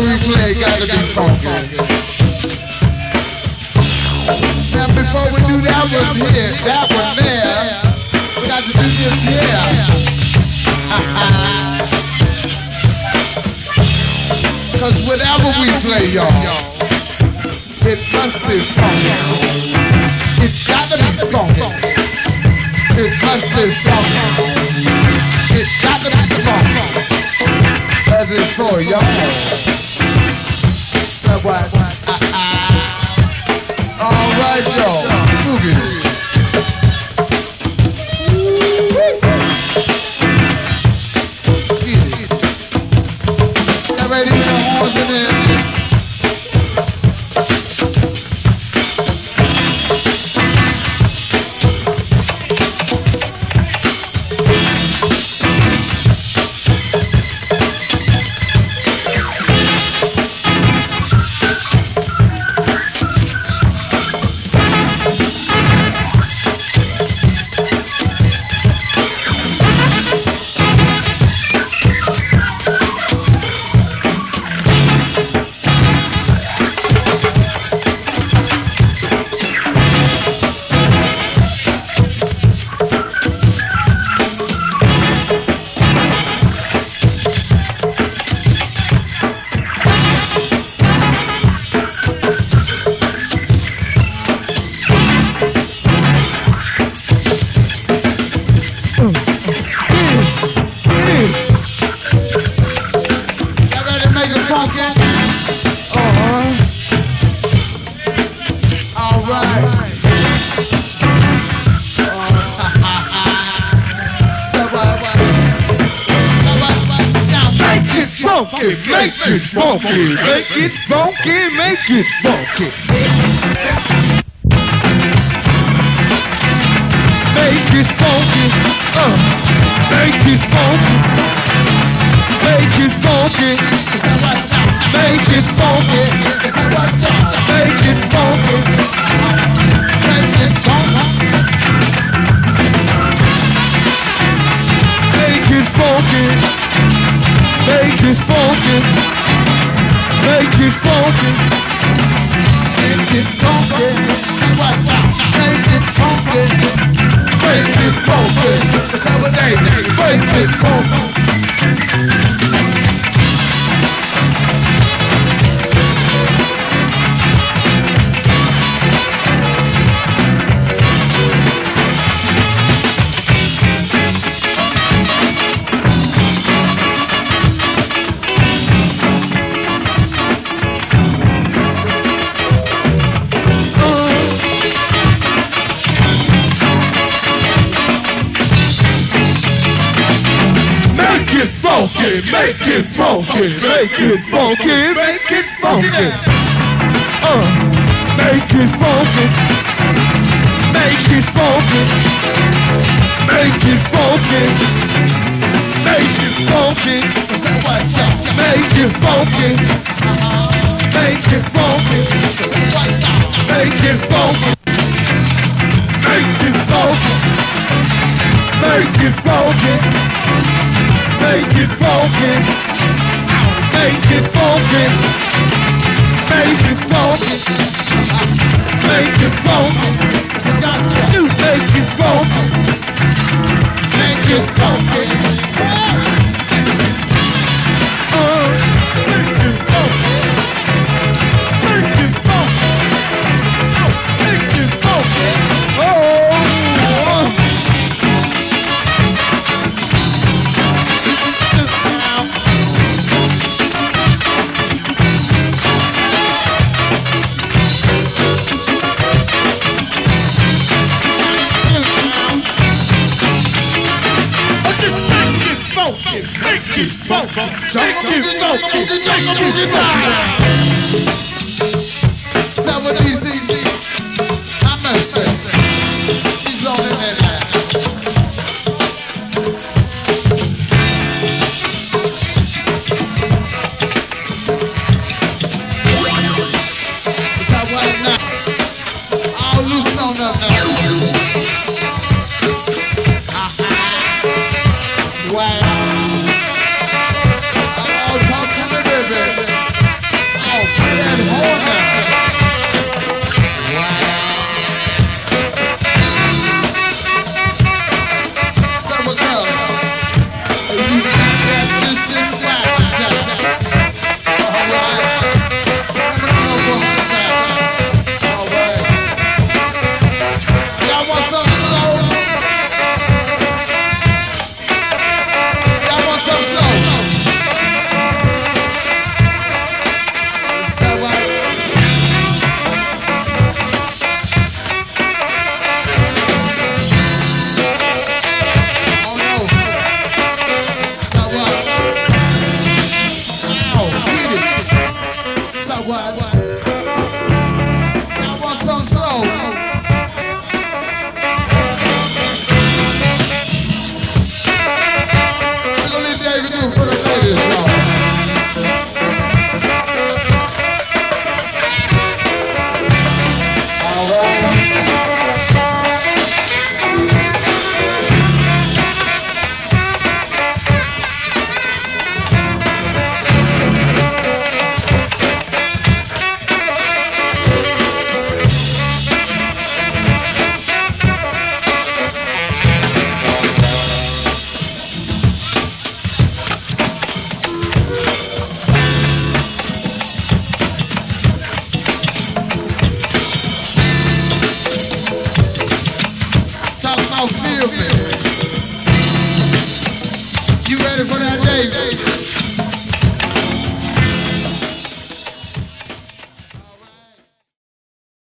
we play, gotta be funky. Now, before we do that one here, that one there, we got to do this here. Cause whatever we play, y'all, it must be funky. It's gotta be funky. It must be funky. It's gotta be funky. That's it for y'all. Funky, make it funky, make it funky, make it funky. Make it funky, uh, make it funky, make it funky, make it funky. Make it funky. Make it funky. Make it funky. How it is. Make it funky. Funky, make it funky, make it funky, make it funky. Uh, make it funky, make it funky, make it funky, make it funky, make it funky, make it funky, make it funky, make it funky, make it funky. Make it funky. Make it funky. Make it funky. Make it funky. funky, funky, take them on the side. Al Fielding. You ready for that, David?